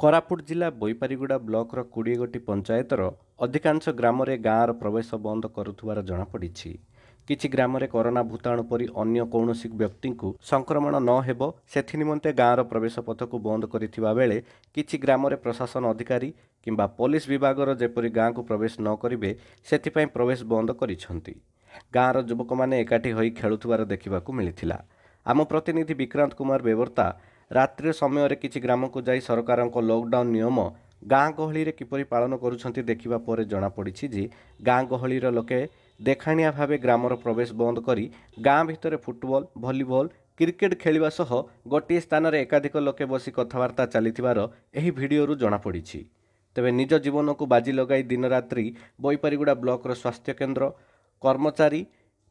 କୋରାପୁଟ ଜିଲ୍ଲା ବୋଇପାରିଗୁଡ଼ା ବ୍ଲକର କୋଡ଼ିଏ ଗୋଟି ପଞ୍ଚାୟତର ଅଧିକାଂଶ ଗ୍ରାମରେ ଗାଁର ପ୍ରବେଶ ବନ୍ଦ କରୁଥିବାର ଜଣାପଡ଼ିଛି। କିଛି ଗ୍ରାମରେ କରୋନା ଭୂତାଣୁ ପରି ଅନ୍ୟ କୌଣସି ବ୍ୟକ୍ତିଙ୍କୁ ସଂକ୍ରମଣ ନ ହେବ ସେଥିନିମନ୍ତେ ଗାଁର ପ୍ରବେଶ ପଥକୁ ବନ୍ଦ କରିଥିବା ବେଳେ କିଛି ଗ୍ରାମରେ ପ୍ରଶାସନ ଅଧିକାରୀ କିମ୍ବା ପୋଲିସ ବିଭାଗର ଯେପରି ଗାଁକୁ ପ୍ରବେଶ ନ କରିବେ ସେଥିପାଇଁ ପ୍ରବେଶ ବନ୍ଦ କରିଛନ୍ତି। ଗାଁର ଯୁବକମାନେ ଏକାଠି ହୋଇ ଖେଳୁଥିବାର ଦେଖିବାକୁ ମିଳିଥିଲା। ଆମ ପ୍ରତିନିଧି ବିକ୍ରାନ୍ତ କୁମାର ବେବର୍ତ୍ତା ରାତ୍ରି ସମୟରେ କିଛି ଗ୍ରାମକୁ ଯାଇ ସରକାରଙ୍କ ଲକଡାଉନ ନିୟମ ଗାଁ ଗହଳିରେ କିପରି ପାଳନ କରୁଛନ୍ତି ଦେଖିବା ପରେ ଜଣାପଡ଼ିଛି ଯେ ଗାଁ ଗହଳିର ଲୋକେ ଦେଖାଣିଆ ଭାବେ ଗ୍ରାମର ପ୍ରବେଶ ବନ୍ଦ କରି ଗାଁ ଭିତରେ ଫୁଟବଲ ଭଲିବଲ କ୍ରିକେଟ ଖେଳିବା ସହ ଗୋଟିଏ ସ୍ଥାନରେ ଏକାଧିକ ଲୋକେ ବସି କଥାବାର୍ତ୍ତା ଚାଲିଥିବାର ଏହି ଭିଡ଼ିଓରୁ ଜଣାପଡ଼ିଛି ତେବେ ନିଜ ଜୀବନକୁ ବାଜି ଲଗାଇ ଦିନରାତ୍ରି ବୋଇପାରିଗୁଡ଼ା ବ୍ଲକର ସ୍ୱାସ୍ଥ୍ୟ କେନ୍ଦ୍ର କର୍ମଚାରୀ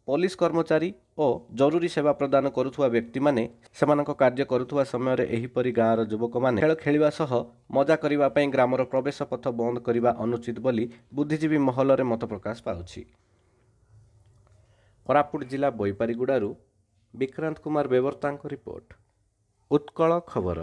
ପୋଲିସ କର୍ମଚାରୀ ଓ ଜରୁରୀ ସେବା ପ୍ରଦାନ କରୁଥିବା ବ୍ୟକ୍ତିମାନେ ସେମାନଙ୍କ କାର୍ଯ୍ୟ କରୁଥିବା ସମୟରେ ଏହିପରି ଗାଁର ଯୁବକମାନେ ଖେଳ ଖେଳିବା ସହ ମଜା କରିବା ପାଇଁ ଗ୍ରାମର ପ୍ରବେଶ ପଥ ବନ୍ଦ କରିବା ଅନୁଚିତ ବୋଲି ବୁଦ୍ଧିଜୀବୀ ମହଲରେ ମତ ପ୍ରକାଶ ପାଉଛି। କୋରାପୁଟ ଜିଲ୍ଲା ବୋଇପାରିଗୁଡ଼ାରୁ ବିକ୍ରାନ୍ତ କୁମାର ବେବର୍ତ୍ତାଙ୍କ ରିପୋର୍ଟ। ଉତ୍କଳ ଖବର।